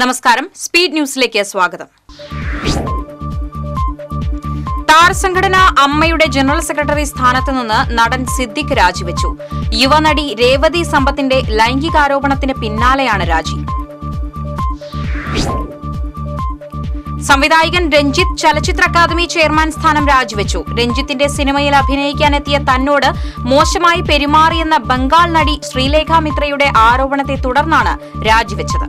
നമസ്കാരം. സ്പീഡ് ന്യൂസിലേക്ക് സ്വാഗതം. താരസംഘടന അമ്മയുടെ ജനറൽ സെക്രട്ടറി സ്ഥാനത്ത് നിന്ന് നടൻ സിദ്ദിഖ് രാജിവെച്ചു. യുവനടി രേവതി സമ്പത്തിന്റെ ലൈംഗികാരോപണത്തിന് പിന്നാലെയാണ് രാജി. സംവിധായകൻ രഞ്ജിത്ത് ചലച്ചിത്ര അക്കാദമി ചെയർമാൻ സ്ഥാനം രാജിവെച്ചു. രഞ്ജിത്തിന്റെ സിനിമയിൽ അഭിനയിക്കാനെത്തിയ തന്നോട് മോശമായി പെരുമാറിയെന്ന ബംഗാൾ നടി ശ്രീലേഖ മിത്രയുടെ ആരോപണത്തെ തുടർന്നാണ് രാജിവെച്ചത്.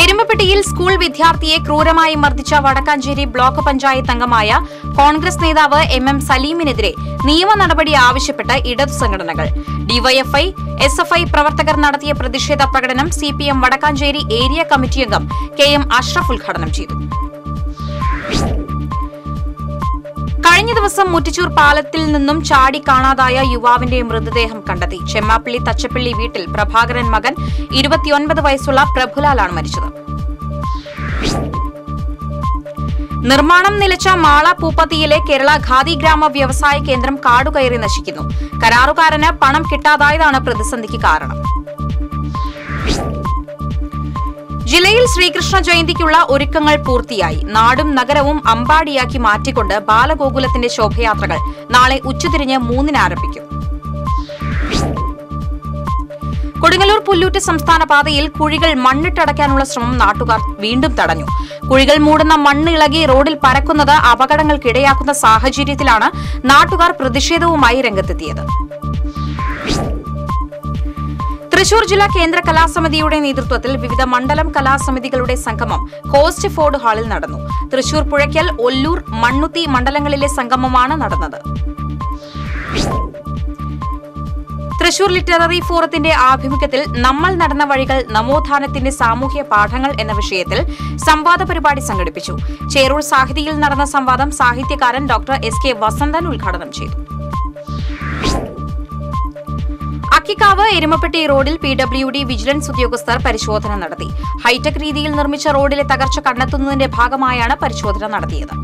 എരുമപ്പെട്ടിയിൽ സ്കൂൾ വിദ്യാർത്ഥിയെ ക്രൂരമായി മർദ്ദിച്ച വടക്കാഞ്ചേരി ബ്ലോക്ക് പഞ്ചായത്ത് അംഗമായ കോൺഗ്രസ് നേതാവ് എം എം സലീമിനെതിരെ നിയമ നടപടി ആവശ്യപ്പെട്ട് ഇടതു സംഘടനകൾ. ഡിവൈഎഫ്ഐ എസ് എഫ് ഐ പ്രവർത്തകർ നടത്തിയ പ്രതിഷേധ പ്രകടനം C P M Vadakkanchery area committee അംഗം കെ എം അഷ്റഫ് ഉദ്ഘാടനം ചെയ്തു. കഴിഞ്ഞ ദിവസം മുറ്റിച്ചൂർ പാലത്തിൽ നിന്നും ചാടി കാണാതായ യുവാവിന്റെ മൃതദേഹം കണ്ടെത്തി. ചെമ്മാപ്പള്ളി തച്ചപ്പള്ളി വീട്ടിൽ പ്രഭാകരൻ മകൻ ഇരുപത്തിയൊൻപത് വയസ്സുള്ള പ്രഭുലാലാണ് മരിച്ചത്. നിർമ്മാണം നിലച്ച മാള പൂപ്പത്തിയിലെ കേരള ഖാദി ഗ്രാമ വ്യവസായ കേന്ദ്രം കാടുകയറി നശിക്കുന്നു. കരാറുകാരന് പണം കിട്ടാതായതാണ് പ്രതിസന്ധിക്ക് കാരണം. ജില്ലയിൽ ശ്രീകൃഷ്ണ ജയന്തിക്കുള്ള ഒരുക്കങ്ങൾ പൂർത്തിയായി. നാടും നഗരവും അമ്പാടിയാക്കി മാറ്റിക്കൊണ്ട് ബാലഗോകുലത്തിന്റെ ശോഭയാത്രകൾ നാളെ ഉച്ചതിരിഞ്ഞ് മൂന്നിന് ആരംഭിക്കും. കൊടുങ്ങല്ലൂർ പുല്ലൂറ്റ് സംസ്ഥാന പാതയിൽ കുഴികൾ മണ്ണിട്ടടയ്ക്കാനുള്ള ശ്രമം നാട്ടുകാർ വീണ്ടും തടഞ്ഞു. കുഴികൾ മൂടുന്ന മണ്ണ് ഇളകി റോഡിൽ പരക്കുന്നത് അപകടങ്ങൾക്കിടയാക്കുന്ന സാഹചര്യത്തിലാണ് നാട്ടുകാർ പ്രതിഷേധവുമായി രംഗത്തെത്തിയത്. തൃശൂർ ജില്ലാ കേന്ദ്ര കലാസമിതിയുടെ നേതൃത്വത്തിൽ വിവിധ മണ്ഡലം കലാസമിതികളുടെ സംഗമം കോസ്റ്റ് ഫോർഡ് ഹാളിൽ നടന്നു. തൃശൂർ പുഴയ്ക്കൽ ഒല്ലൂർ മണ്ണുത്തി മണ്ഡലങ്ങളിലെ സംഗമമാണ് നടന്നത്. തൃശൂർ ലിറ്റററി ഫോറത്തിന്റെ ആഭിമുഖ്യത്തിൽ നമ്മൾ നടന്ന വഴികൾ നമോത്ഥാനത്തിന്റെ സാമൂഹ്യ പാഠങ്ങൾ എന്ന വിഷയത്തിൽ സംവാദ പരിപാടി സംഘടിപ്പിച്ചു. ചേരൂർ സാഹിതിയിൽ നടന്ന സംവാദം സാഹിത്യകാരൻ ഡോക്ടർ എസ് കെ വസന്തൻ ഉദ്ഘാടനം ചെയ്തു. അക്കിക്കാവ് എരുമപ്പെട്ടി റോഡിൽ പി ഡബ്ല്യു ഡി വിജിലൻസ് ഉദ്യോഗസ്ഥർ പരിശോധന നടത്തി. ഹൈടെക് രീതിയിൽ നിർമ്മിച്ച റോഡിലെ തകർച്ച കണ്ടെത്തുന്നതിന്റെ ഭാഗമായാണ് പരിശോധന നടത്തിയത്.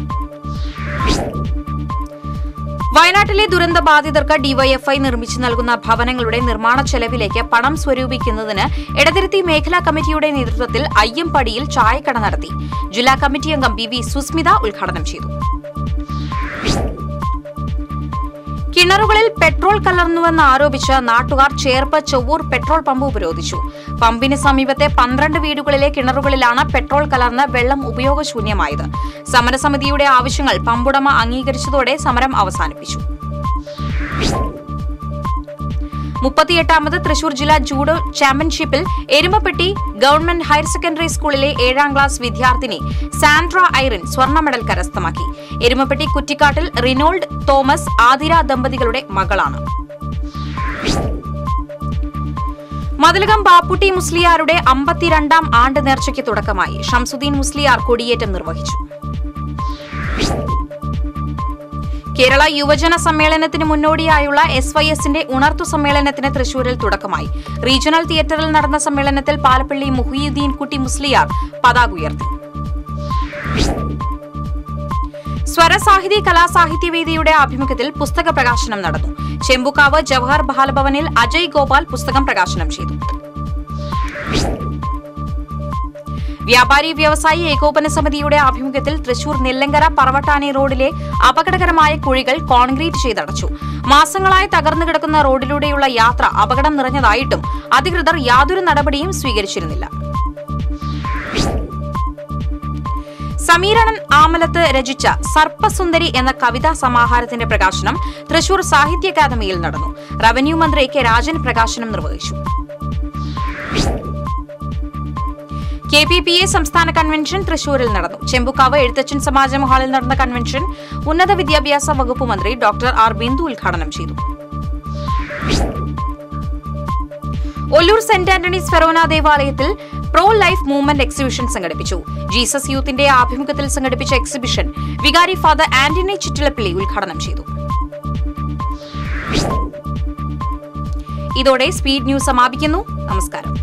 വയനാട്ടിലെ ദുരന്ത ബാധിതർക്ക് ഡിവൈഎഫ്ഐ നിർമ്മിച്ചു നൽകുന്ന ഭവനങ്ങളുടെ നിർമ്മാണ ചെലവിലേക്ക് പണം സ്വരൂപിക്കുന്നതിന് എടതിരുത്തി മേഖലാ കമ്മിറ്റിയുടെ നേതൃത്വത്തിൽ അയ്യമ്പടിയിൽ ചായക്കട നടത്തി. ജില്ലാ കമ്മിറ്റി അംഗം ബി വി സുസ്മിത ഉദ്ഘാടനം ചെയ്തു. കിണറുകളിൽ പെട്രോൾ കലർന്നുവെന്ന് ആരോപിച്ച് നാട്ടുകാർ ചേർപ്പ് ചൊവ്വൂർ പെട്രോൾ പമ്പ് ഉപരോധിച്ചു. പമ്പിന് സമീപത്തെ പന്ത്രണ്ട് വീടുകളിലെ കിണറുകളിലാണ് പെട്രോൾ കലർന്ന് വെള്ളം ഉപയോഗശൂന്യമായത്. സമരസമിതിയുടെ ആവശ്യങ്ങൾ പമ്പുടമ അംഗീകരിച്ചതോടെ സമരം അവസാനിപ്പിച്ചു. മുപ്പത്തിയെട്ടാമത് തൃശൂർ ജില്ലാ ജൂഡോ ചാമ്പ്യൻഷിപ്പിൽ എരുമപ്പെട്ടി ഗവൺമെന്റ് ഹയർ സെക്കൻഡറി സ്കൂളിലെ ഏഴാം ക്ലാസ് വിദ്യാർത്ഥിനി സാൻഡ്ര ഐറിൻ സ്വർണ മെഡൽ കരസ്ഥമാക്കി. എരുമപ്പെട്ടി കുറ്റിക്കാട്ടിൽ റിനോൾഡ് തോമസ് ആതിര ദമ്പതികളുടെ മകളാണ്. മതിലകം ബാപ്പുട്ടി മുസ്ലിയാരുടെ അമ്പത്തിരണ്ടാം ആണ്ട് നേർച്ചയ്ക്ക് തുടക്കമായി. ഷംസുദ്ദീൻ മുസ്ലിയാർ കൊടിയേറ്റം നിർവഹിച്ചു. കേരള യുവജന സമ്മേളനത്തിന് മുന്നോടിയായുള്ള എസ് വൈ എസിന്റെ ഉണർത്തു സമ്മേളനത്തിന് തൃശൂരിൽ തുടക്കമായി. റീജിയണൽ തിയേറ്ററിൽ നടന്ന സമ്മേളനത്തിൽ പാലപ്പള്ളി മുഹിയുദ്ദീൻ കുട്ടി മുസ്ലിയാർ പതാക ഉയർത്തി. സ്വരസാഹിതി കലാസാഹിത്യവേദിയുടെ ആഭിമുഖ്യത്തിൽ പുസ്തക പ്രകാശനം നടന്നു. ചെമ്പുക്കാവ് ജവഹർ ബാലഭവനിൽ അജയ് ഗോപാൽ പുസ്തകം പ്രകാശനം ചെയ്തു. വ്യാപാരി വ്യവസായി ഏകോപന സമിതിയുടെ ആഭിമുഖ്യത്തിൽ തൃശൂർ നെല്ലങ്കര പറവട്ടാനി റോഡിലെ അപകടകരമായ കുഴികൾ കോൺക്രീറ്റ് ചെയ്തടച്ചു. മാസങ്ങളായി തകർന്നു കിടക്കുന്ന റോഡിലൂടെയുള്ള യാത്ര അപകടം നിറഞ്ഞതായിട്ടും അധികൃതർ യാതൊരു നടപടിയും സ്വീകരിച്ചിരുന്നില്ല. സമീരണൻ ആമലത്ത് രചിച്ച സർപ്പസുന്ദരി എന്ന കവിതാ സമാഹാരത്തിന്റെ പ്രകാശനം തൃശൂർ സാഹിത്യ അക്കാദമിയിൽ നടന്നു. റവന്യൂ മന്ത്രി കെ രാജൻ പ്രകാശനം നിർവഹിച്ചു. കെ പി പി എ സംസ്ഥാന കൺവെൻഷൻ തൃശൂരിൽ നടന്നു. ചെമ്പുക്കാവ് എഴുത്തച്ഛൻ സമാജം ഹാളിൽ നടന്ന കൺവെൻഷൻ ഉന്നത വിദ്യാഭ്യാസ വകുപ്പ് മന്ത്രി ഡോക്ടർ ആർ ബിന്ദു ഉദ്ഘാടനം ചെയ്തു. ഒല്ലൂർ സെന്റ് ആന്റണീസ് ഫെറോന ദേവാലയത്തിൽ പ്രോ ലൈഫ് മൂവ്മെന്റ് എക്സിബിഷൻ സംഘടിപ്പിച്ചു. ജീസസ് യൂത്തിന്റെ ആഭിമുഖ്യത്തിൽ സംഘടിപ്പിച്ച എക്സിബിഷൻ വികാരി ഫാദർ ആന്റണി ചിറ്റിലപ്പിള്ളി ഉദ്ഘാടനം ചെയ്തു. ഇതോടെ സ്പീഡ് ന്യൂസ് സമാപിക്കുന്നു. നമസ്കാരം.